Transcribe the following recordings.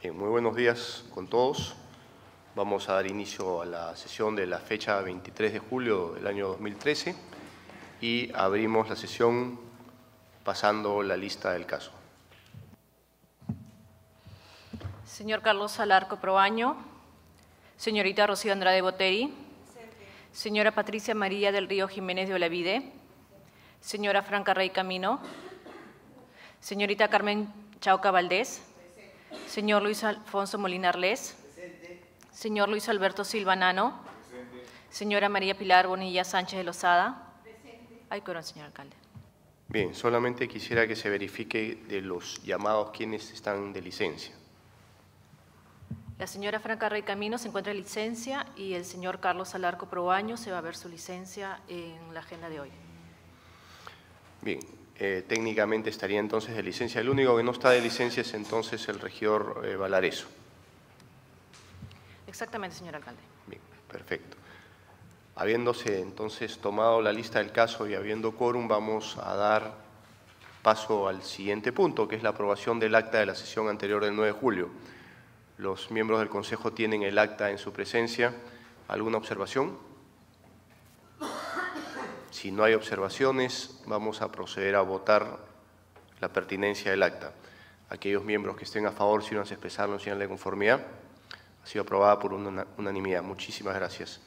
Bien, muy buenos días con todos. Vamos a dar inicio a la sesión de la fecha 23 de julio del año 2013 y abrimos la sesión pasando la lista del caso. Señor Carlos Alarco Proaño, señorita Rocío Andrade Boteri, señora Patricia María del Río Jiménez de Olavide, señora Franca Rey Camino, señorita Carmen Chauca Valdés, señor Luis Alfonso Molina Arles, señor Luis Alberto Silva Nano, señora María Pilar Bonilla Sánchez de Lozada. Ay, quórum, señor alcalde. Bien, solamente quisiera que se verifique de los llamados quienes están de licencia. La señora Franca Rey Camino se encuentra en licencia y el señor Carlos Alarco Proaño se va a ver su licencia en la agenda de hoy. Bien, eh, técnicamente estaría entonces de licencia. El único que no está de licencia es entonces el regidor eh, Valareso. Exactamente, señor alcalde. Bien, perfecto. Habiéndose entonces tomado la lista del caso y habiendo quórum, vamos a dar paso al siguiente punto, que es la aprobación del acta de la sesión anterior del 9 de julio. Los miembros del Consejo tienen el acta en su presencia. ¿Alguna observación? Si no hay observaciones, vamos a proceder a votar la pertinencia del acta. Aquellos miembros que estén a favor, si no se expresaron, señal de conformidad. Ha sido aprobada por una unanimidad. Muchísimas gracias.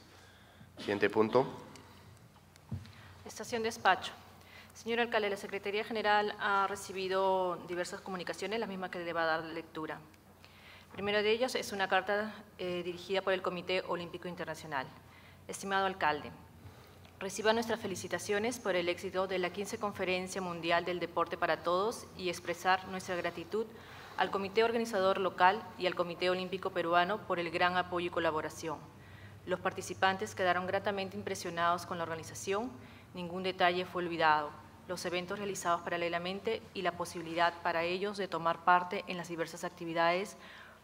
Siguiente punto. Estación despacho. Señor alcalde, la Secretaría General ha recibido diversas comunicaciones, la misma que le va a dar lectura. Primero de ellas es una carta eh, dirigida por el Comité Olímpico Internacional. Estimado alcalde, reciba nuestras felicitaciones por el éxito de la 15 Conferencia Mundial del Deporte para Todos y expresar nuestra gratitud al Comité Organizador Local y al Comité Olímpico Peruano por el gran apoyo y colaboración. Los participantes quedaron gratamente impresionados con la organización, ningún detalle fue olvidado, los eventos realizados paralelamente y la posibilidad para ellos de tomar parte en las diversas actividades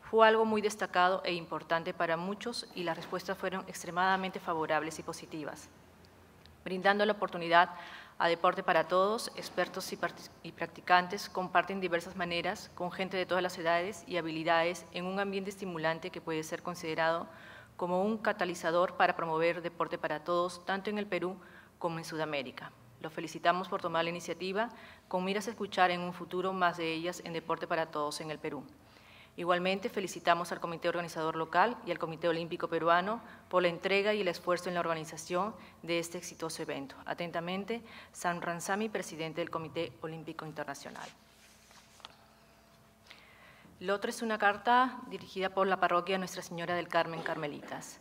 fue algo muy destacado e importante para muchos y las respuestas fueron extremadamente favorables y positivas, brindando la oportunidad a Deporte para Todos, expertos y practicantes comparten diversas maneras con gente de todas las edades y habilidades en un ambiente estimulante que puede ser considerado como un catalizador para promover deporte para todos, tanto en el Perú como en Sudamérica. Los felicitamos por tomar la iniciativa con miras a escuchar en un futuro más de ellas en Deporte para Todos en el Perú. Igualmente, felicitamos al Comité Organizador Local y al Comité Olímpico Peruano por la entrega y el esfuerzo en la organización de este exitoso evento. Atentamente, San Ranzami, presidente del Comité Olímpico Internacional. Lo otro es una carta dirigida por la parroquia Nuestra Señora del Carmen Carmelitas.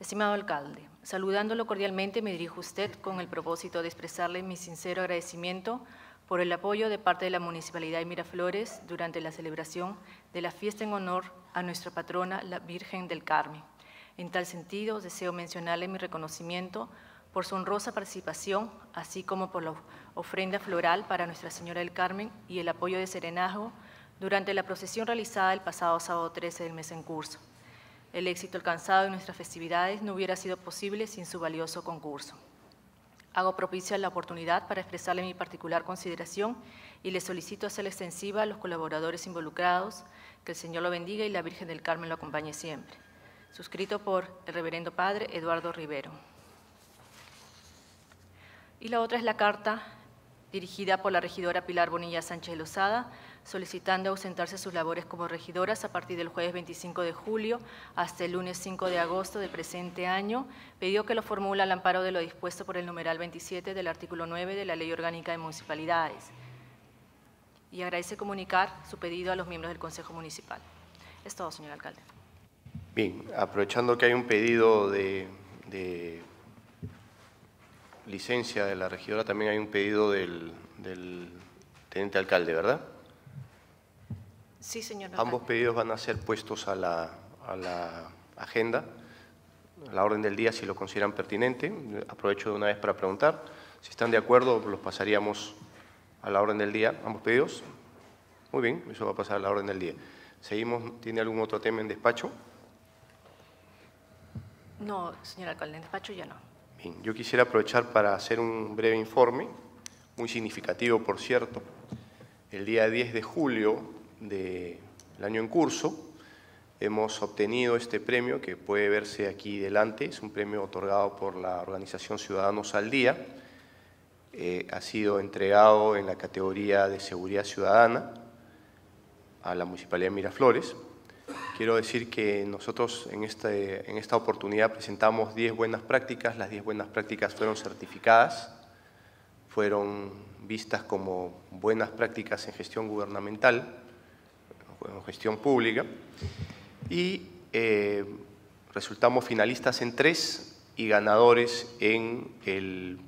Estimado alcalde, saludándolo cordialmente me dirijo a usted con el propósito de expresarle mi sincero agradecimiento por el apoyo de parte de la Municipalidad de Miraflores durante la celebración de la fiesta en honor a nuestra patrona, la Virgen del Carmen. En tal sentido, deseo mencionarle mi reconocimiento por su honrosa participación, así como por la ofrenda floral para Nuestra Señora del Carmen y el apoyo de serenazgo durante la procesión realizada el pasado sábado 13 del mes en curso. El éxito alcanzado en nuestras festividades no hubiera sido posible sin su valioso concurso. Hago propicia la oportunidad para expresarle mi particular consideración y le solicito hacerle extensiva a los colaboradores involucrados, que el Señor lo bendiga y la Virgen del Carmen lo acompañe siempre. Suscrito por el Reverendo Padre Eduardo Rivero. Y la otra es la carta dirigida por la regidora Pilar Bonilla Sánchez Lozada, solicitando ausentarse sus labores como regidoras a partir del jueves 25 de julio hasta el lunes 5 de agosto del presente año, pidió que lo formula al amparo de lo dispuesto por el numeral 27 del artículo 9 de la Ley Orgánica de Municipalidades y agradece comunicar su pedido a los miembros del Consejo Municipal. Es todo, señor alcalde. Bien, aprovechando que hay un pedido de, de licencia de la regidora, también hay un pedido del, del teniente alcalde, ¿verdad? Sí, señor. Ambos pedidos van a ser puestos a la, agenda, a la orden del día si lo consideran pertinente. Aprovecho de una vez para preguntar. Si están de acuerdo, los pasaríamos a la orden del día, ambos pedidos. Muy bien, eso va a pasar a la orden del día. Seguimos, ¿tiene algún otro tema en despacho? No, señor alcalde, en despacho ya no. Bien, yo quisiera aprovechar para hacer un breve informe, muy significativo, por cierto. El día 10 de julio del año en curso, hemos obtenido este premio que puede verse aquí delante. Es un premio otorgado por la organización Ciudadanos al Día. Eh, ha sido entregado en la categoría de Seguridad Ciudadana a la Municipalidad de Miraflores. Quiero decir que nosotros en, este, en esta oportunidad presentamos 10 buenas prácticas. Las 10 buenas prácticas fueron certificadas, fueron vistas como buenas prácticas en gestión gubernamental, en gestión pública y eh, resultamos finalistas en tres y ganadores en el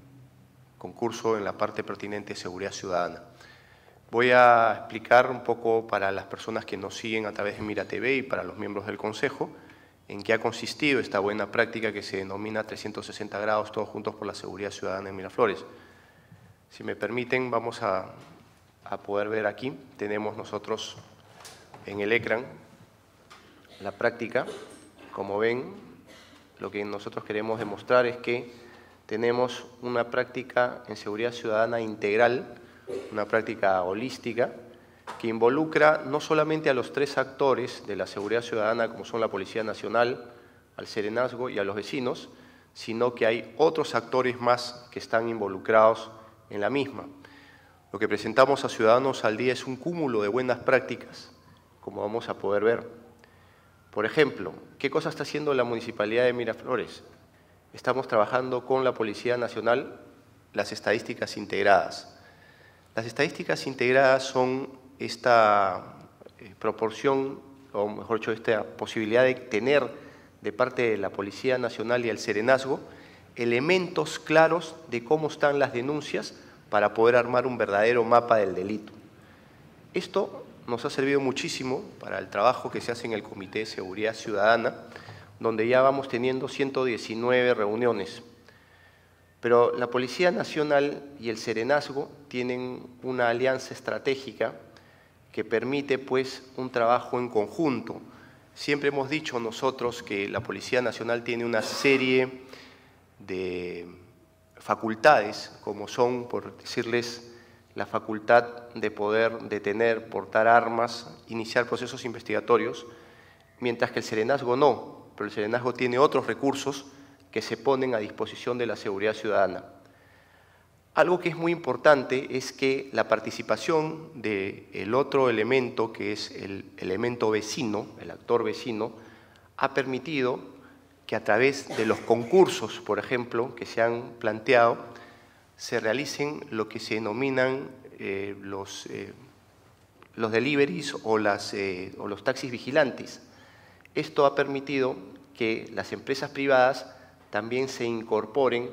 concurso en la parte pertinente de seguridad ciudadana. Voy a explicar un poco para las personas que nos siguen a través de Mira TV y para los miembros del Consejo en qué ha consistido esta buena práctica que se denomina 360 grados todos juntos por la seguridad ciudadana en Miraflores. Si me permiten, vamos a, a poder ver aquí, tenemos nosotros en el ecran la práctica, como ven, lo que nosotros queremos demostrar es que tenemos una práctica en seguridad ciudadana integral, una práctica holística, que involucra no solamente a los tres actores de la seguridad ciudadana, como son la Policía Nacional, al Serenazgo y a los vecinos, sino que hay otros actores más que están involucrados en la misma. Lo que presentamos a Ciudadanos al Día es un cúmulo de buenas prácticas, como vamos a poder ver. Por ejemplo, ¿qué cosa está haciendo la Municipalidad de Miraflores? Estamos trabajando con la Policía Nacional las estadísticas integradas. Las estadísticas integradas son esta eh, proporción, o mejor dicho, esta posibilidad de tener de parte de la Policía Nacional y el Serenazgo elementos claros de cómo están las denuncias para poder armar un verdadero mapa del delito. Esto nos ha servido muchísimo para el trabajo que se hace en el Comité de Seguridad Ciudadana, donde ya vamos teniendo 119 reuniones. Pero la Policía Nacional y el Serenazgo tienen una alianza estratégica que permite pues un trabajo en conjunto. Siempre hemos dicho nosotros que la Policía Nacional tiene una serie de facultades, como son, por decirles, la facultad de poder detener, portar armas, iniciar procesos investigatorios, mientras que el serenazgo no, pero el serenazgo tiene otros recursos que se ponen a disposición de la seguridad ciudadana. Algo que es muy importante es que la participación del otro elemento, que es el elemento vecino, el actor vecino, ha permitido que a través de los concursos, por ejemplo, que se han planteado, se realicen lo que se denominan eh, los, eh, los deliveries o, las, eh, o los taxis vigilantes. Esto ha permitido que las empresas privadas también se incorporen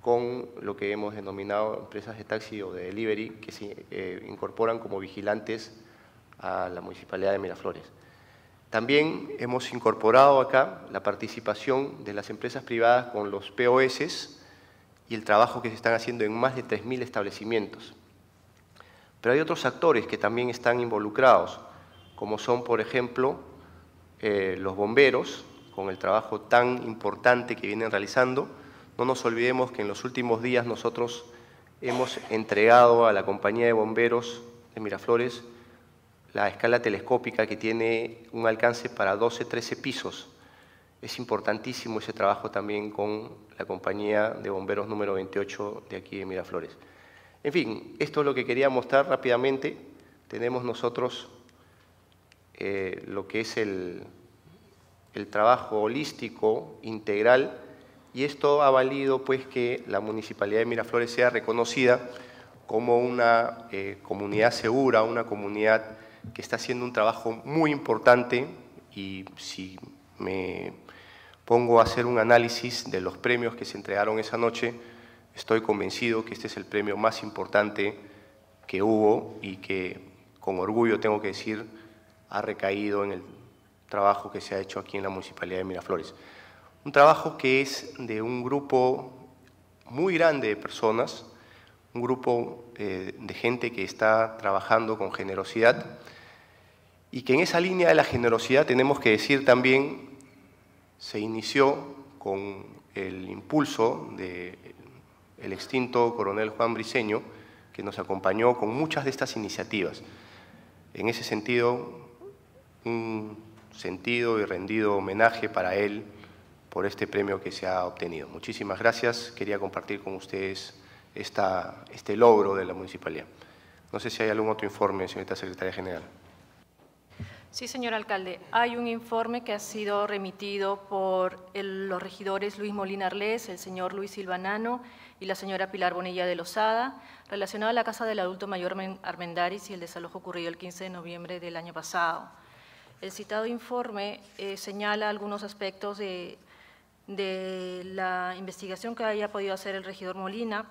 con lo que hemos denominado empresas de taxi o de delivery, que se incorporan como vigilantes a la Municipalidad de Miraflores. También hemos incorporado acá la participación de las empresas privadas con los POS, y el trabajo que se están haciendo en más de 3.000 establecimientos. Pero hay otros actores que también están involucrados, como son, por ejemplo, eh, los bomberos, con el trabajo tan importante que vienen realizando. No nos olvidemos que en los últimos días nosotros hemos entregado a la compañía de bomberos de Miraflores la escala telescópica que tiene un alcance para 12, 13 pisos es importantísimo ese trabajo también con la compañía de bomberos número 28 de aquí de Miraflores. En fin, esto es lo que quería mostrar rápidamente. Tenemos nosotros eh, lo que es el, el trabajo holístico, integral, y esto ha valido pues que la Municipalidad de Miraflores sea reconocida como una eh, comunidad segura, una comunidad que está haciendo un trabajo muy importante y si me pongo a hacer un análisis de los premios que se entregaron esa noche, estoy convencido que este es el premio más importante que hubo y que con orgullo tengo que decir ha recaído en el trabajo que se ha hecho aquí en la Municipalidad de Miraflores. Un trabajo que es de un grupo muy grande de personas, un grupo eh, de gente que está trabajando con generosidad y que en esa línea de la generosidad tenemos que decir también se inició con el impulso del extinto coronel Juan Briceño, que nos acompañó con muchas de estas iniciativas. En ese sentido, un sentido y rendido homenaje para él por este premio que se ha obtenido. Muchísimas gracias. Quería compartir con ustedes esta, este logro de la municipalidad. No sé si hay algún otro informe, señorita secretaria general. Sí, señor alcalde. Hay un informe que ha sido remitido por los regidores Luis Molina Arles, el señor Luis Silvanano y la señora Pilar Bonilla de Lozada, relacionado a la casa del adulto mayor Armendaris y el desalojo ocurrido el 15 de noviembre del año pasado. El citado informe eh, señala algunos aspectos de, la investigación que haya podido hacer el regidor Molina,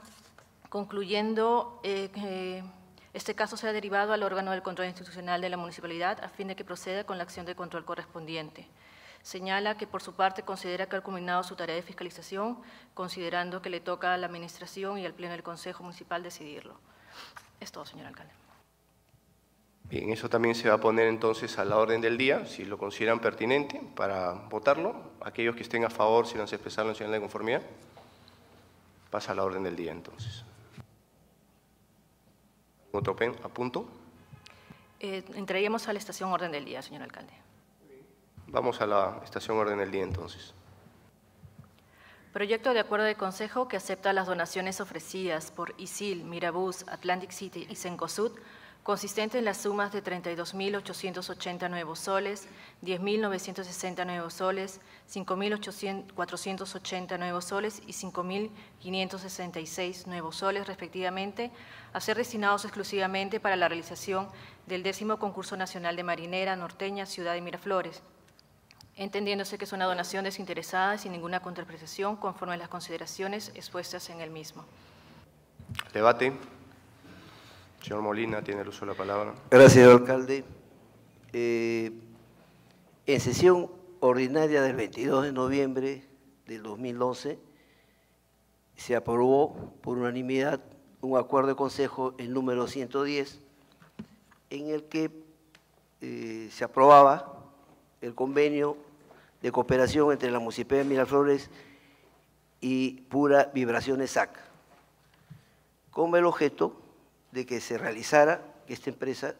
concluyendo eh, este caso se ha derivado al órgano del control institucional de la municipalidad a fin de que proceda con la acción de control correspondiente. Señala que por su parte considera que ha culminado su tarea de fiscalización, considerando que le toca a la Administración y al Pleno del Consejo Municipal decidirlo. Es todo, señor alcalde. Bien, eso también se va a poner entonces a la orden del día, si lo consideran pertinente, para votarlo. Aquellos que estén a favor, si no se expresaron en señal de conformidad, pasa a la orden del día entonces. ¿Otro punto? Eh, entraríamos a la estación orden del día, señor alcalde. Vamos a la estación orden del día entonces. Proyecto de acuerdo de consejo que acepta las donaciones ofrecidas por ISIL, Mirabús, Atlantic City y Cencosud consistente en las sumas de 32.880 nuevos soles, 10.960 nuevos soles, 5.480 nuevos soles y 5.566 nuevos soles, respectivamente, a ser destinados exclusivamente para la realización del décimo concurso nacional de marinera norteña Ciudad de Miraflores, entendiéndose que es una donación desinteresada sin ninguna contraprestación conforme a las consideraciones expuestas en el mismo. Debate. Señor Molina, tiene el uso de la palabra. Gracias, señor alcalde. Eh, en sesión ordinaria del 22 de noviembre del 2011 se aprobó por unanimidad un acuerdo de consejo, el número 110, en el que eh, se aprobaba el convenio de cooperación entre la Municipalidad de Miraflores y Pura Vibraciones SAC, como el objeto de que se realizara, que esta empresa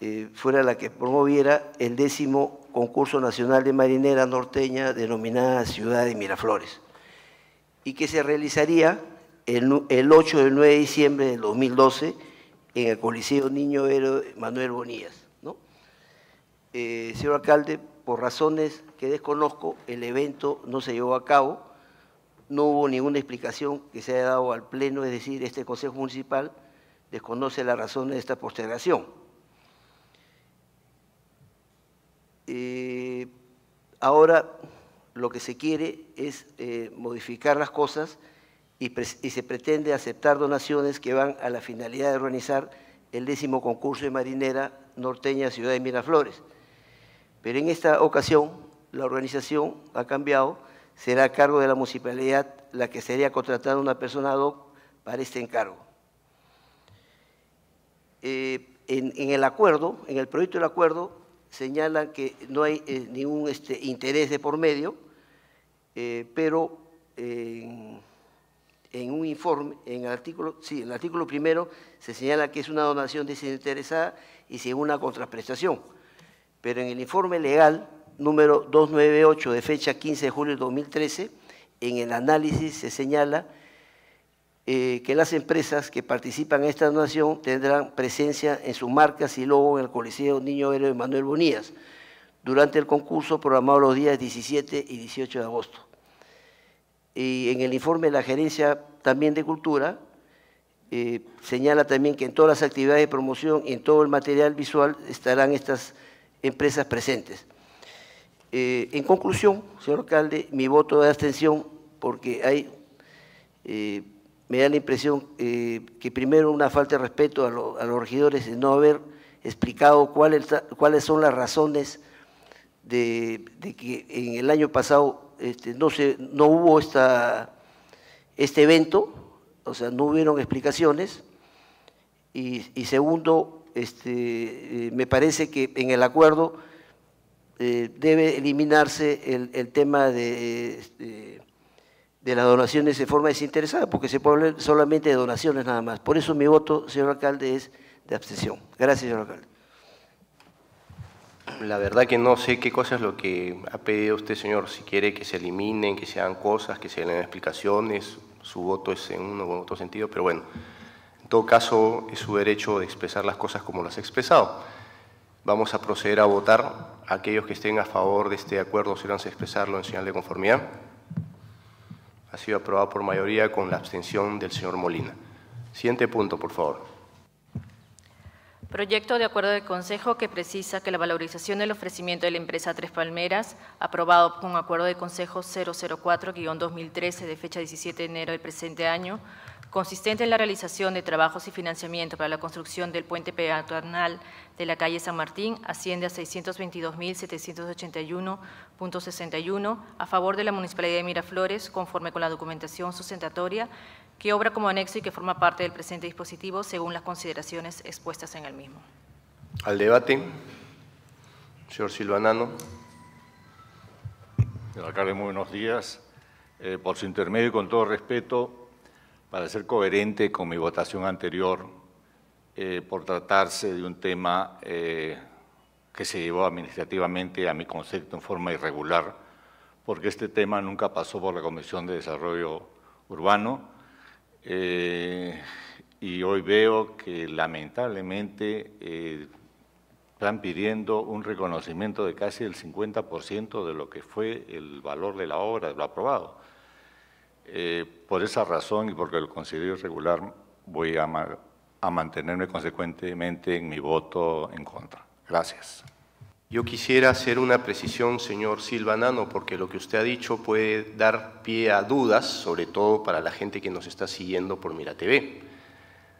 eh, fuera la que promoviera el décimo concurso nacional de marinera norteña denominada Ciudad de Miraflores y que se realizaría el, el 8 y el 9 de diciembre del 2012 en el Coliseo Niño Héroe Manuel Bonías. ¿no? Eh, señor alcalde, por razones que desconozco, el evento no se llevó a cabo, no hubo ninguna explicación que se haya dado al Pleno, es decir, este Consejo Municipal, desconoce la razón de esta postergación. Ahora lo que se quiere es eh, modificar las cosas y, se pretende aceptar donaciones que van a la finalidad de organizar el décimo concurso de marinera norteña Ciudad de Miraflores. Pero en esta ocasión la organización ha cambiado, será a cargo de la municipalidad la que sería contratada una persona ad hoc para este encargo. Eh, en, el acuerdo, en el proyecto del acuerdo, señalan que no hay eh, ningún este, interés de por medio, eh, pero en, un informe, en el artículo, sí, en el artículo primero se señala que es una donación desinteresada y sin una contraprestación. Pero en el informe legal número 298 de fecha 15 de julio de 2013, en el análisis se señala eh, que las empresas que participan en esta donación tendrán presencia en sus marcas y logo en el Coliseo Niño Héroe Manuel Bonías durante el concurso programado los días 17 y 18 de agosto. Y en el informe de la Gerencia también de Cultura, eh, señala también que en todas las actividades de promoción y en todo el material visual estarán estas empresas presentes. Eh, en conclusión, señor alcalde, mi voto de abstención porque hay me da la impresión eh, que primero una falta de respeto a, los regidores de no haber explicado cuáles, son las razones de, que en el año pasado este, no, se, no hubo esta, este evento, o sea, no hubieron explicaciones. Y, segundo, este, eh, me parece que en el acuerdo eh, debe eliminarse el, el tema de este, de las donaciones de forma desinteresada, porque se puede hablar solamente de donaciones nada más. Por eso mi voto, señor alcalde, es de abstención. Gracias, señor alcalde. La verdad que no sé qué cosa es lo que ha pedido usted, señor. Si quiere que se eliminen, que se hagan cosas, que se den explicaciones, su voto es en uno u otro sentido, pero bueno, en todo caso es su derecho de expresar las cosas como las ha expresado. Vamos a proceder a votar. Aquellos que estén a favor de este acuerdo, a expresarlo en señal de conformidad. Ha sido aprobado por mayoría con la abstención del señor Molina. Siguiente punto, por favor. Proyecto de acuerdo de Consejo que precisa que la valorización del ofrecimiento de la empresa Tres Palmeras, aprobado con acuerdo de Consejo 004-2013 de fecha 17 de enero del presente año, consistente en la realización de trabajos y financiamiento para la construcción del puente peatonal de la calle San Martín, asciende a 622.781.61 a favor de la Municipalidad de Miraflores, conforme con la documentación sustentatoria que obra como anexo y que forma parte del presente dispositivo según las consideraciones expuestas en el mismo. Al debate, señor Silvanano. Señor alcalde, muy buenos días. Eh, por su intermedio y con todo respeto, para ser coherente con mi votación anterior, eh, por tratarse de un tema eh, que se llevó administrativamente a mi concepto en forma irregular, porque este tema nunca pasó por la Comisión de Desarrollo Urbano, eh, y hoy veo que lamentablemente están pidiendo un reconocimiento de casi el 50% de lo que fue el valor de la obra, de lo aprobado. Por esa razón y porque lo considero irregular, voy a, a mantenerme consecuentemente en mi voto en contra. Gracias. Yo quisiera hacer una precisión, señor Silvanano, porque lo que usted ha dicho puede dar pie a dudas, sobre todo para la gente que nos está siguiendo por Mira TV.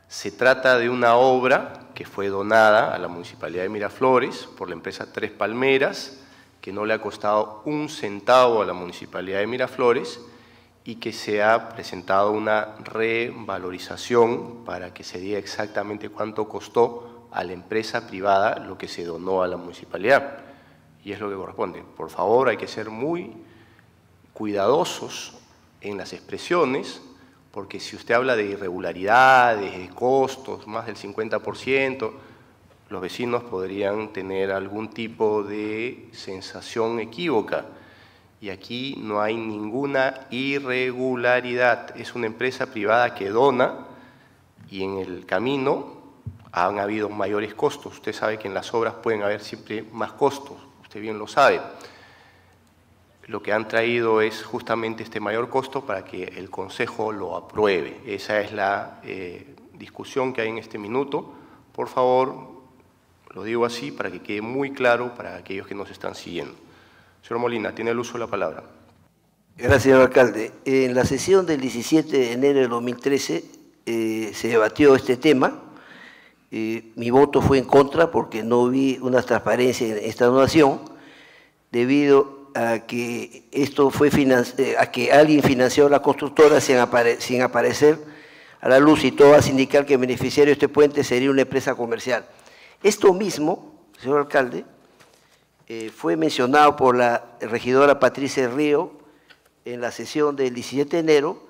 Se trata de una obra que fue donada a la Municipalidad de Miraflores por la empresa Tres Palmeras, que no le ha costado un centavo a la Municipalidad de Miraflores y que se ha presentado una revalorización para que se diga exactamente cuánto costó a la empresa privada lo que se donó a la municipalidad. Y es lo que corresponde. Por favor, hay que ser muy cuidadosos en las expresiones, porque si usted habla de irregularidades, de costos, más del 50%, los vecinos podrían tener algún tipo de sensación equívoca. Y aquí no hay ninguna irregularidad. Es una empresa privada que dona y en el camino han habido mayores costos. Usted sabe que en las obras pueden haber siempre más costos, usted bien lo sabe. Lo que han traído es justamente este mayor costo para que el Consejo lo apruebe. Esa es la eh, discusión que hay en este minuto. Por favor, lo digo así para que quede muy claro para aquellos que nos están siguiendo. Señor Molina, tiene el uso de la palabra. Gracias, señor alcalde. En la sesión del 17 de enero de 2013 eh, se debatió este tema eh, mi voto fue en contra porque no vi una transparencia en esta donación, debido a que esto fue eh, a que alguien financió la constructora sin, sin, aparecer a la luz y todo va a indicar que el beneficiario de este puente sería una empresa comercial. Esto mismo, señor alcalde, eh, fue mencionado por la regidora Patricia Río en la sesión del 17 de enero,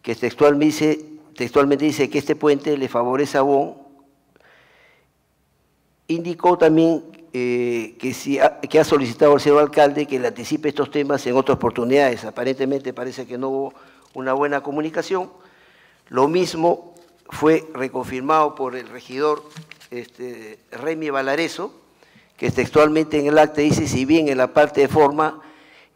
que textualmente dice, que este puente le favorece a Bon Indicó también eh, que, si que ha solicitado al señor alcalde que le anticipe estos temas en otras oportunidades. Aparentemente parece que no hubo una buena comunicación. Lo mismo fue reconfirmado por el regidor este, Remy Valareso, que textualmente en el acta dice, si bien en la parte de forma,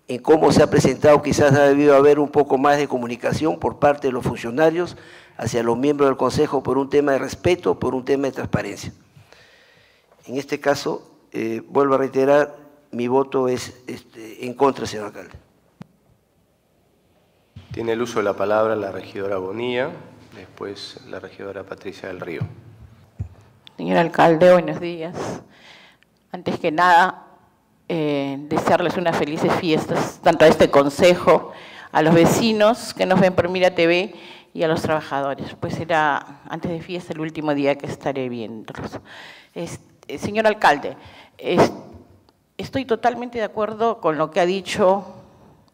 en cómo se ha presentado, quizás ha debido haber un poco más de comunicación por parte de los funcionarios hacia los miembros del Consejo por un tema de respeto, por un tema de transparencia. En este caso, eh, vuelvo a reiterar, mi voto es este, en contra, señor alcalde. Tiene el uso de la palabra la regidora Bonilla, después la regidora Patricia del Río. Señor alcalde, buenos días. Antes que nada, eh, desearles unas felices fiestas, tanto a este consejo, a los vecinos que nos ven por Mira TV y a los trabajadores, pues será antes de fiesta el último día que estaré viéndolos. Eh, señor alcalde, estoy totalmente de acuerdo con lo que ha dicho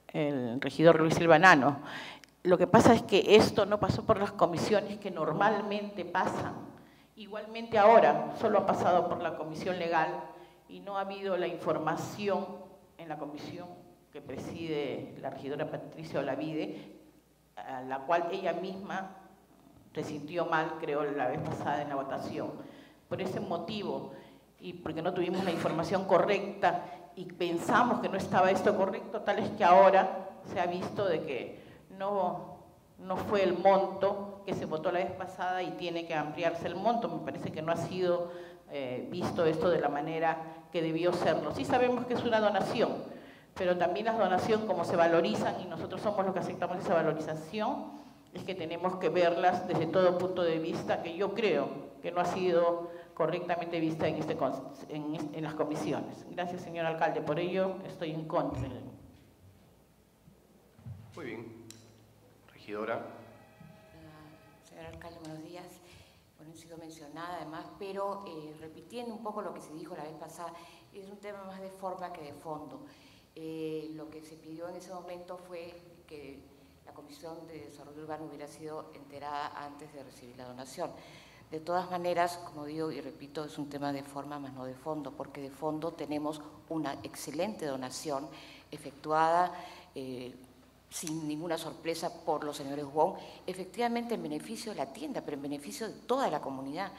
el regidor Luis Silvanano. Lo que pasa es que esto no pasó por las comisiones que normalmente pasan. Igualmente ahora, solo ha pasado por la comisión legal y no ha habido la información en la comisión que preside la regidora Patricia Olavide, a la cual ella misma se sintió mal, creo, la vez pasada en la votación. Por ese motivo, y porque no tuvimos la información correcta y pensamos que no estaba esto correcto, tal es que ahora se ha visto de que no, no fue el monto que se votó la vez pasada y tiene que ampliarse el monto. Me parece que no ha sido eh, visto esto de la manera que debió serlo. Sí sabemos que es una donación, pero también las donaciones como se valorizan y nosotros somos los que aceptamos esa valorización, es que tenemos que verlas desde todo punto de vista que yo creo que no ha sido correctamente vista en, este, en, en las comisiones. Gracias, señor alcalde. Por ello estoy en contra. Muy bien. Regidora. Señor alcalde, buenos días. Sido mencionada además, pero eh, repitiendo un poco lo que se dijo la vez pasada, es un tema más de forma que de fondo. Eh, lo que se pidió en ese momento fue que la Comisión de Desarrollo Urbano hubiera sido enterada antes de recibir la donación. De todas maneras, como digo y repito, es un tema de forma más no de fondo, porque de fondo tenemos una excelente donación efectuada eh, sin ninguna sorpresa por los señores Wong, efectivamente en beneficio de la tienda, pero en beneficio de toda la comunidad.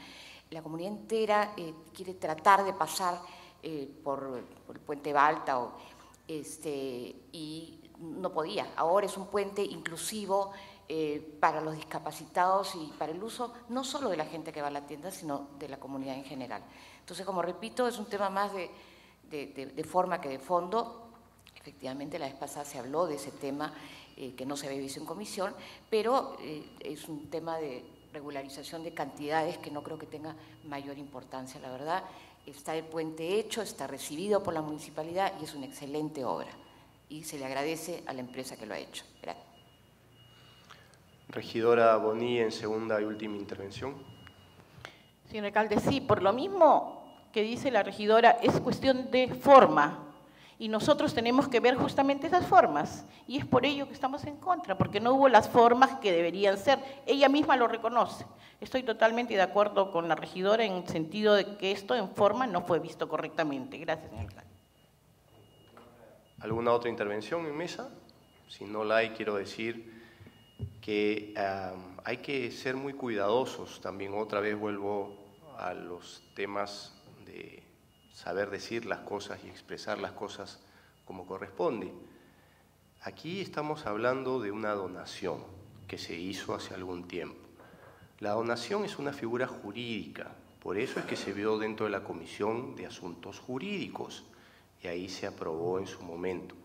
La comunidad entera eh, quiere tratar de pasar eh, por, el puente Balta o, este, y no podía. Ahora es un puente inclusivo, eh, para los discapacitados y para el uso no solo de la gente que va a la tienda, sino de la comunidad en general. Entonces, como repito, es un tema más de, forma que de fondo. Efectivamente, la vez pasada se habló de ese tema eh, que no se había visto en comisión, pero eh, es un tema de regularización de cantidades que no creo que tenga mayor importancia, la verdad. Está el puente hecho, está recibido por la municipalidad y es una excelente obra. Y se le agradece a la empresa que lo ha hecho. Gracias. Regidora Boni, en segunda y última intervención. Señor alcalde, sí, por lo mismo que dice la regidora, es cuestión de forma. Y nosotros tenemos que ver justamente esas formas. Y es por ello que estamos en contra, porque no hubo las formas que deberían ser. Ella misma lo reconoce. Estoy totalmente de acuerdo con la regidora en el sentido de que esto en forma no fue visto correctamente. Gracias, señor alcalde. ¿Alguna otra intervención en mesa? Si no la hay, quiero decir que hay que ser muy cuidadosos. También otra vez vuelvo a los temas de saber decir las cosas y expresar las cosas como corresponde. Aquí estamos hablando de una donación que se hizo hace algún tiempo. La donación es una figura jurídica, por eso es que se vio dentro de la Comisión de Asuntos Jurídicos y ahí se aprobó en su momento.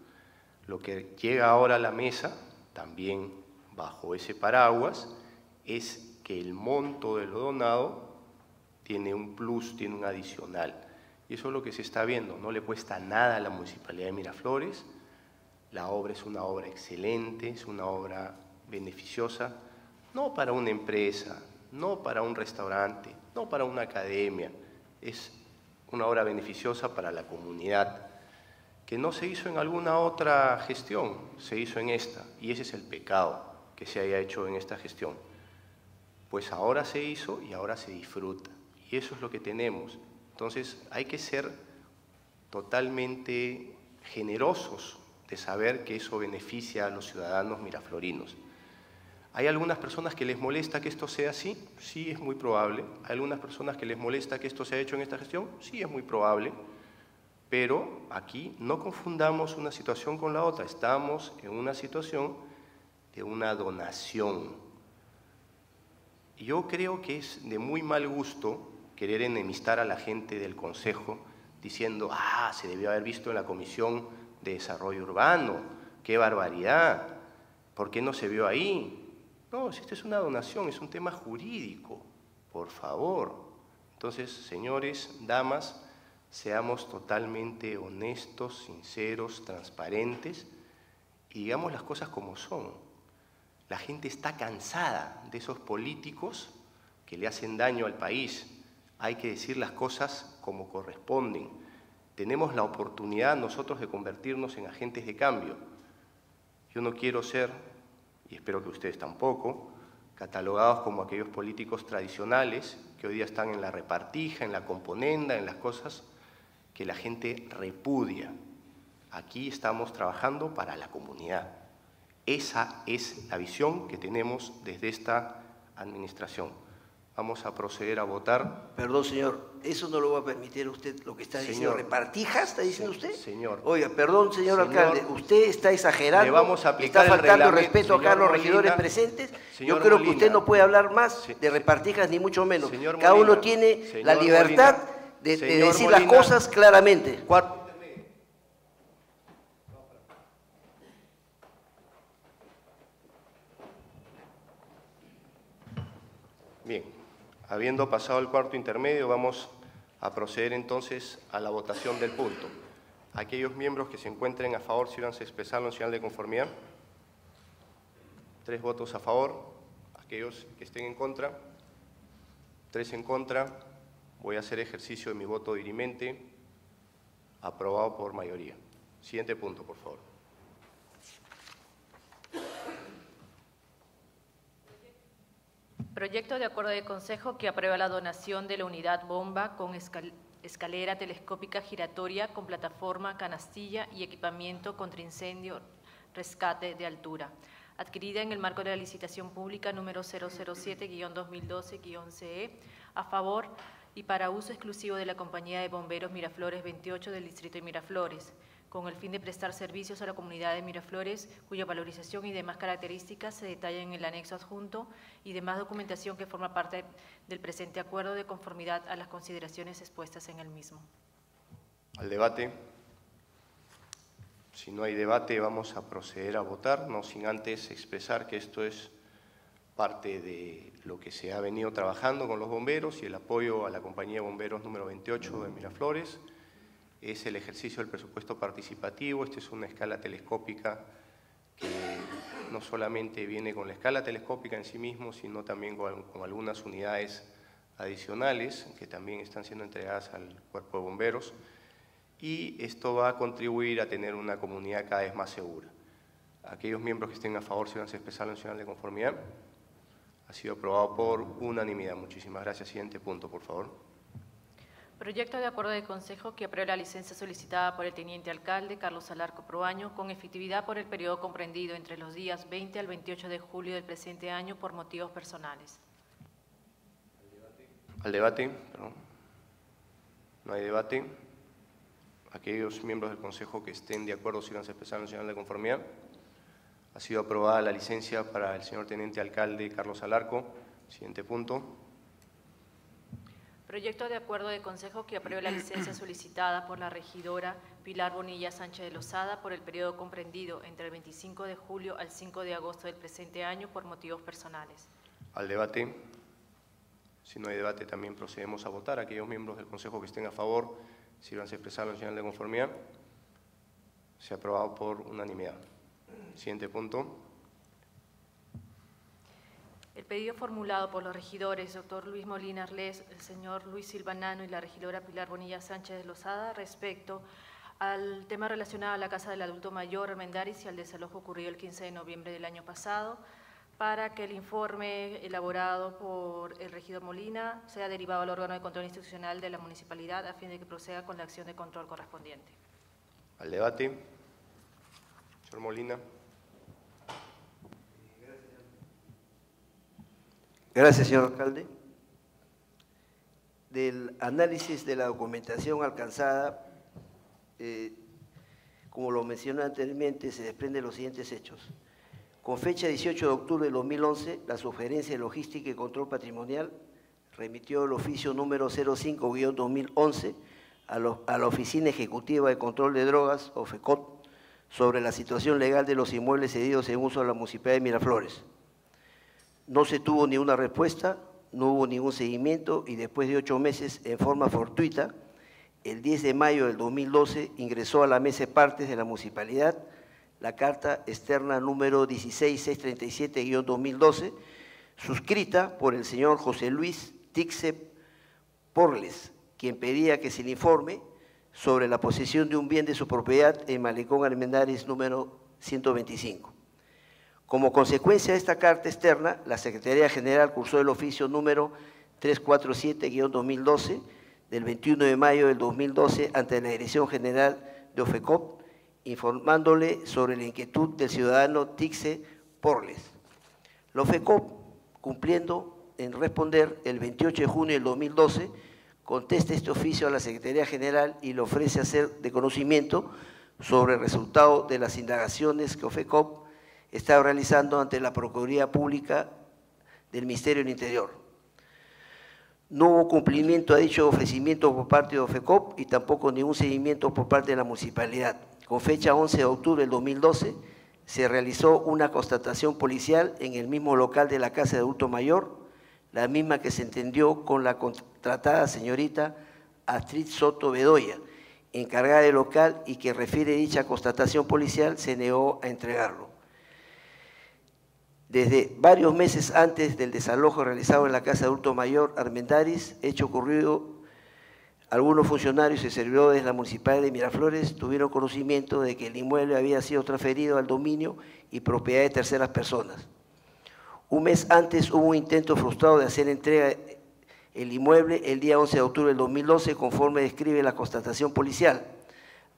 Lo que llega ahora a la mesa también bajo ese paraguas es que el monto de lo donado tiene un plus, tiene un adicional. Y eso es lo que se está viendo. No le cuesta nada a la Municipalidad de Miraflores. La obra es una obra excelente, es una obra beneficiosa, no para una empresa, no para un restaurante, no para una academia. Es una obra beneficiosa para la comunidad que no se hizo en alguna otra gestión, se hizo en esta. Y ese es el pecado que se haya hecho en esta gestión. Pues ahora se hizo y ahora se disfruta. Y eso es lo que tenemos. Entonces hay que ser totalmente generosos de saber que eso beneficia a los ciudadanos miraflorinos. ¿Hay algunas personas que les molesta que esto sea así? Sí, es muy probable. ¿Hay algunas personas que les molesta que esto se haya hecho en esta gestión? Sí, es muy probable. Pero aquí no confundamos una situación con la otra. Estamos en una situación de una donación. Yo creo que es de muy mal gusto querer enemistar a la gente del Consejo diciendo, ah, se debió haber visto en la Comisión de Desarrollo Urbano, qué barbaridad, ¿por qué no se vio ahí? No, si esto es una donación, es un tema jurídico, por favor. Entonces, señores, damas, seamos totalmente honestos, sinceros, transparentes y digamos las cosas como son. La gente está cansada de esos políticos que le hacen daño al país. Hay que decir las cosas como corresponden. Tenemos la oportunidad nosotros de convertirnos en agentes de cambio. Yo no quiero ser, y espero que ustedes tampoco, catalogados como aquellos políticos tradicionales que hoy día están en la repartija, en la componenda, en las cosas que la gente repudia. Aquí estamos trabajando para la comunidad. Esa es la visión que tenemos desde esta administración. Vamos a proceder a votar. Perdón, señor, eso no lo va a permitir usted lo que está diciendo. ¿Repartijas está diciendo usted? Señor. Oiga, perdón, señor, alcalde, usted está exagerando. Le vamos a aplicar está faltando el respeto acá a los regidores presentes. Yo creo que usted no puede hablar más de repartijas ni mucho menos. Cada uno tiene la libertad de, decir las cosas claramente. Bien, habiendo pasado el cuarto intermedio, vamos a proceder entonces a la votación del punto. Aquellos miembros que se encuentren a favor, si van a expresarlo en señal de conformidad. Tres votos a favor. Aquellos que estén en contra. Tres en contra. Voy a hacer ejercicio de mi voto dirimente. Aprobado por mayoría. Siguiente punto, por favor. Proyecto de acuerdo de consejo que aprueba la donación de la unidad bomba con escalera telescópica giratoria con plataforma, canastilla y equipamiento contra incendio rescate de altura, adquirida en el marco de la licitación pública número 007-2012-CE a favor y para uso exclusivo de la Compañía de Bomberos Miraflores 28 del Distrito de Miraflores, con el fin de prestar servicios a la comunidad de Miraflores, cuya valorización y demás características se detallan en el anexo adjunto y demás documentación que forma parte del presente acuerdo de conformidad a las consideraciones expuestas en el mismo. Al debate. Si no hay debate, vamos a proceder a votar, no sin antes expresar que esto es parte de lo que se ha venido trabajando con los bomberos y el apoyo a la compañía de bomberos número 28 de Miraflores, es el ejercicio del presupuesto participativo. Esta es una escala telescópica que no solamente viene con la escala telescópica en sí mismo, sino también con, algunas unidades adicionales que también están siendo entregadas al cuerpo de bomberos. Y esto va a contribuir a tener una comunidad cada vez más segura. Aquellos miembros que estén a favor, si van a expresar la nacional de conformidad. Ha sido aprobado por unanimidad. Muchísimas gracias. Siguiente punto, por favor. Proyecto de acuerdo de consejo que aprueba la licencia solicitada por el teniente alcalde Carlos Alarco Proaño con efectividad por el periodo comprendido entre los días 20 al 28 de julio del presente año por motivos personales. Al debate, No hay debate. Aquellos miembros del Consejo que estén de acuerdo si van a expresar nacional de conformidad. Ha sido aprobada la licencia para el señor teniente alcalde Carlos Alarco. Siguiente punto. Proyecto de acuerdo de consejo que apruebe la licencia solicitada por la regidora Pilar Bonilla Sánchez de Lozada por el periodo comprendido entre el 25 de julio al 5 de agosto del presente año por motivos personales. Al debate. Si no hay debate, también procedemos a votar. Aquellos miembros del Consejo que estén a favor, sírvanse a expresar la señal de conformidad. Se ha aprobado por unanimidad. Siguiente punto. El pedido formulado por los regidores, doctor Luis Molina Arles, el señor Luis Silvanano y la regidora Pilar Bonilla Sánchez de Lozada respecto al tema relacionado a la Casa del Adulto Mayor Armendáriz y al desalojo ocurrido el 15 de noviembre del año pasado, para que el informe elaborado por el regidor Molina sea derivado al órgano de control institucional de la municipalidad a fin de que proceda con la acción de control correspondiente. Al debate. Señor Molina. Gracias, señor alcalde. Del análisis de la documentación alcanzada, eh, como lo mencioné anteriormente, se desprenden los siguientes hechos. Con fecha 18 de octubre de 2011, la Sugerencia de Logística y Control Patrimonial remitió el oficio número 05-2011 a, a la Oficina Ejecutiva de Control de Drogas, OFECOT, sobre la situación legal de los inmuebles cedidos en uso a la Municipalidad de Miraflores no se tuvo ni una respuesta, no hubo ningún seguimiento y después de ocho meses, en forma fortuita, el 10 de mayo del 2012 ingresó a la mesa de partes de la municipalidad la carta externa número 16637-2012, suscrita por el señor José Luis Tixep Porles, quien pedía que se le informe sobre la posesión de un bien de su propiedad en Malecón Armendaris número 125. Como consecuencia de esta carta externa, la Secretaría General cursó el oficio número 347-2012 del 21 de mayo del 2012 ante la Dirección General de OFECOP, informándole sobre la inquietud del ciudadano Tixe Porles. La OFECOP, cumpliendo en responder el 28 de junio del 2012, contesta este oficio a la Secretaría General y le ofrece hacer de conocimiento sobre el resultado de las indagaciones que OFECOP está realizando ante la Procuraduría Pública del Ministerio del Interior. No hubo cumplimiento a dicho ofrecimiento por parte de OFECOP y tampoco ningún seguimiento por parte de la municipalidad. Con fecha 11 de octubre del 2012 se realizó una constatación policial en el mismo local de la Casa de Adulto Mayor, la misma que se entendió con la contratada señorita Astrid Soto Bedoya, encargada del local y que refiere dicha constatación policial, se negó a entregarlo. Desde varios meses antes del desalojo realizado en la Casa de Adulto Mayor Armendaris, hecho ocurrido, algunos funcionarios y servidores de la Municipalidad de Miraflores tuvieron conocimiento de que el inmueble había sido transferido al dominio y propiedad de terceras personas. Un mes antes hubo un intento frustrado de hacer entrega el inmueble el día 11 de octubre del 2012, conforme describe la constatación policial.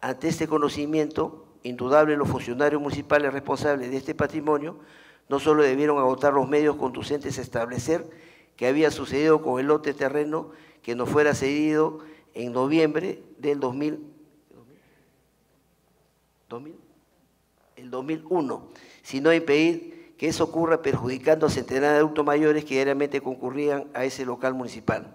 Ante este conocimiento, indudable los funcionarios municipales responsables de este patrimonio no solo debieron agotar los medios conducentes a establecer que había sucedido con el lote terreno que nos fuera cedido en noviembre del 2000, el 2001, sino impedir que eso ocurra perjudicando a centenares de adultos mayores que diariamente concurrían a ese local municipal.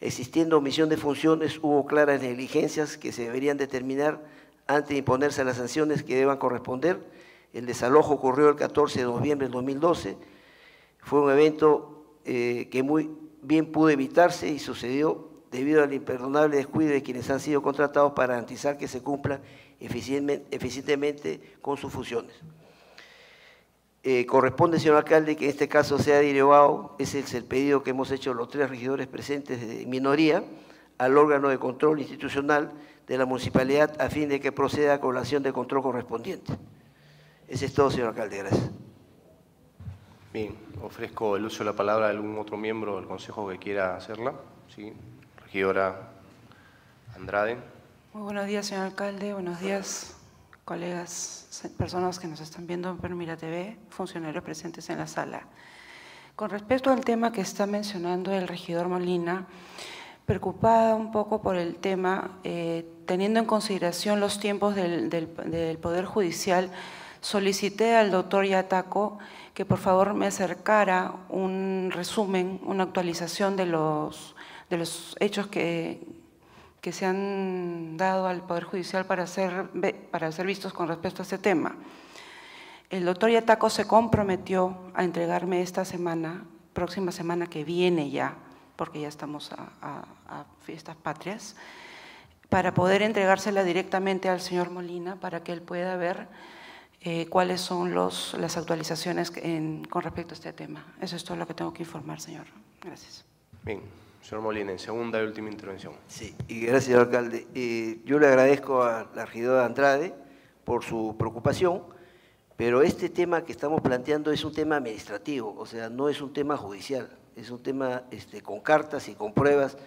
Existiendo omisión de funciones, hubo claras negligencias que se deberían determinar antes de imponerse las sanciones que deban corresponder el desalojo ocurrió el 14 de noviembre del 2012. Fue un evento eh, que muy bien pudo evitarse y sucedió debido al imperdonable descuido de quienes han sido contratados para garantizar que se cumpla eficientemente con sus funciones. Eh, corresponde, señor alcalde, que en este caso sea derivado, ese es el pedido que hemos hecho los tres regidores presentes de minoría, al órgano de control institucional de la municipalidad a fin de que proceda con la acción de control correspondiente. Ese es todo, señor alcalde. Gracias. Bien, ofrezco el uso de la palabra a algún otro miembro del Consejo que quiera hacerla. Sí, regidora Andrade. Muy buenos días, señor alcalde. Buenos días, colegas, personas que nos están viendo en Permira TV, funcionarios presentes en la sala. Con respecto al tema que está mencionando el regidor Molina, preocupada un poco por el tema, eh, teniendo en consideración los tiempos del, del Poder Judicial, solicité al doctor Yataco que por favor me acercara un resumen, una actualización de los, de los hechos que, que se han dado al Poder Judicial para ser, para ser vistos con respecto a este tema. El doctor Yataco se comprometió a entregarme esta semana, próxima semana que viene ya, porque ya estamos a, a fiestas patrias, para poder entregársela directamente al señor Molina para que él pueda ver eh, cuáles son los, las actualizaciones con respecto a este tema. Eso es todo lo que tengo que informar, señor. Gracias. Bien. Señor Molina, en segunda y última intervención. Sí, y gracias, señor alcalde. Eh, yo le agradezco a la regidora Andrade por su preocupación, pero este tema que estamos planteando es un tema administrativo, o sea, no es un tema judicial, es un tema este, con cartas y con pruebas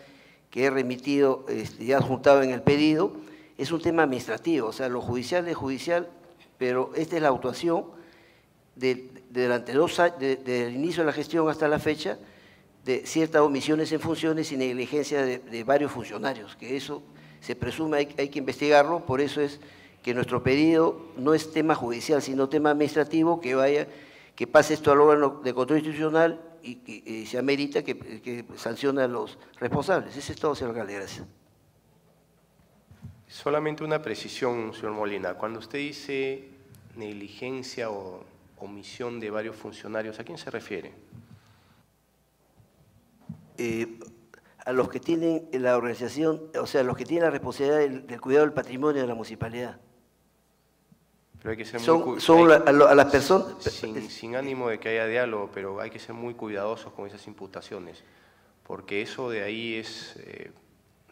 que he remitido, este, ya juntado en el pedido, es un tema administrativo, o sea, lo judicial es judicial pero esta es la actuación de, durante dos años, desde el inicio de la gestión hasta la fecha, de ciertas omisiones en funciones y negligencia de, varios funcionarios, que eso se presume hay, hay, que investigarlo, por eso es que nuestro pedido no es tema judicial, sino tema administrativo, que vaya, que pase esto al órgano de control institucional y, se amerita que, que sancione a los responsables. Ese es todo, señor alcalde. Gracias. Solamente una precisión, señor Molina. Cuando usted dice negligencia o omisión de varios funcionarios, ¿a quién se refiere? Eh, a los que tienen la organización, o sea, a los que tienen la responsabilidad del, cuidado del patrimonio de la municipalidad. Pero hay que ser son, muy, a, las personas... Sin, sin ánimo de que haya diálogo, pero hay que ser muy cuidadosos con esas imputaciones, porque eso de ahí es... Eh,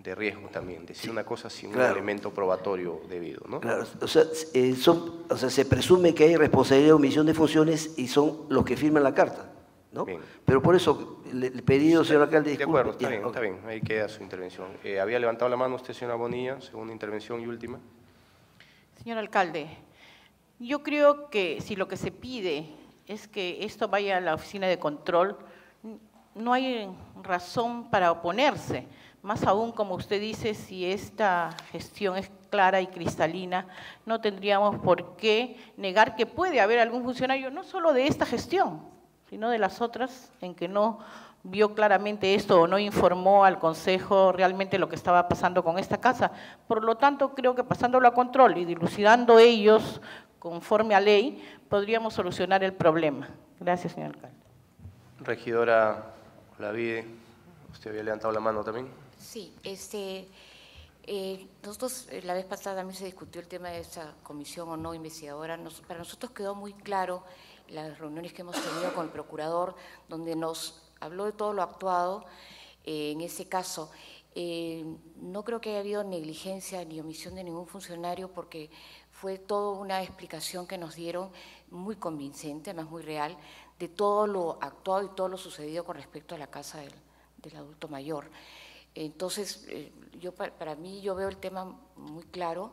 de riesgo también, decir una cosa sin un elemento probatorio debido, ¿no? Claro, o sea, eh, son, o sea, se presume que hay responsabilidad de omisión de funciones y son los que firman la carta. ¿no? Bien. Pero por eso le, he pedido, señor alcalde, De disculpe. acuerdo, está Ya, bien, ok. está bien. Ahí queda su intervención. Eh, había levantado la mano usted, señora Bonilla, segunda intervención y última. Señor alcalde, yo creo que si lo que se pide es que esto vaya a la oficina de control, no hay razón para oponerse. Más aún, como usted dice, si esta gestión es clara y cristalina, no tendríamos por qué negar que puede haber algún funcionario, no solo de esta gestión, sino de las otras, en que no vio claramente esto o no informó al Consejo realmente lo que estaba pasando con esta casa. Por lo tanto, creo que pasándolo a control y dilucidando ellos conforme a ley, podríamos solucionar el problema. Gracias, señor alcalde. Regidora Olavide, usted había levantado la mano también. Sí, este, eh, nosotros eh, la vez pasada también se discutió el tema de esa comisión o no investigadora. Nos- para nosotros quedó muy claro las reuniones que hemos tenido con el procurador, donde nos habló de todo lo actuado eh, en ese caso. Eh, no creo que haya habido negligencia ni omisión de ningún funcionario porque fue toda una explicación que nos dieron muy convincente, además muy real, de todo lo actuado y todo lo sucedido con respecto a la casa del, del adulto mayor. Entonces, eh, yo pa- para mí yo veo el tema muy claro,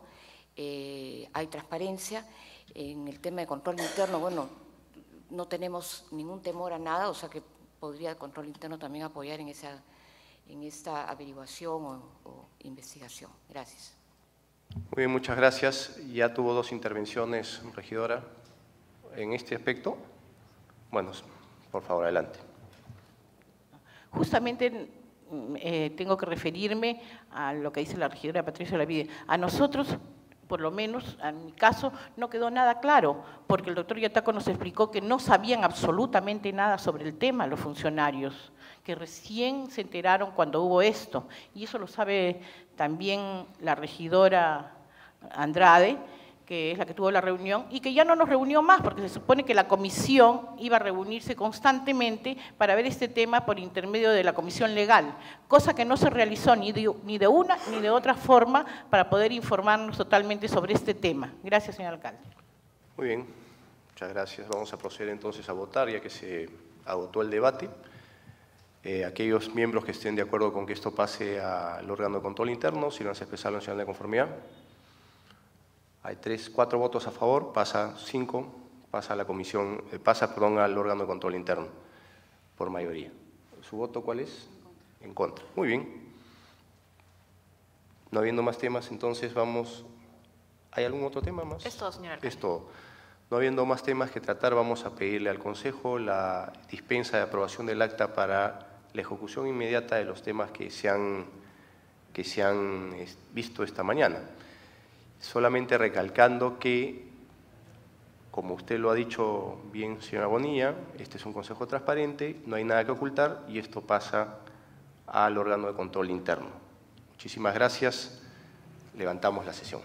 eh, hay transparencia en el tema de control interno, bueno, no tenemos ningún temor a nada, o sea que podría el control interno también apoyar en esa en esta averiguación o, o investigación. Gracias. Muy bien, muchas gracias. Ya tuvo dos intervenciones, regidora, en este aspecto. Bueno, por favor, adelante. Justamente eh, tengo que referirme a lo que dice la regidora Patricia Lavide. A nosotros, por lo menos, en mi caso, no quedó nada claro, porque el doctor Yataco nos explicó que no sabían absolutamente nada sobre el tema los funcionarios, que recién se enteraron cuando hubo esto. Y eso lo sabe también la regidora Andrade, que es la que tuvo la reunión, y que ya no nos reunió más, porque se supone que la comisión iba a reunirse constantemente para ver este tema por intermedio de la comisión legal, cosa que no se realizó ni de, ni de una ni de otra forma para poder informarnos totalmente sobre este tema. Gracias, señor alcalde. Muy bien, muchas gracias. Vamos a proceder entonces a votar, ya que se agotó el debate. Eh, aquellos miembros que estén de acuerdo con que esto pase al órgano de control interno, si no se expresarlo en señal de conformidad. Hay tres, cuatro votos a favor, pasa cinco, pasa a la comisión, eh, pasa, perdón, al órgano de control interno por mayoría. ¿Su voto cuál es? En contra. Muy bien. No habiendo más temas, entonces vamos. ¿Hay algún otro tema más? Es todo, señor. Es todo. No habiendo más temas que tratar, vamos a pedirle al Consejo la dispensa de aprobación del acta para la ejecución inmediata de los temas que se han, que se han es, visto esta mañana. Solamente recalcando que, como usted lo ha dicho bien, señora Bonilla, este es un Consejo transparente, no hay nada que ocultar y esto pasa al órgano de control interno. Muchísimas gracias. Levantamos la sesión.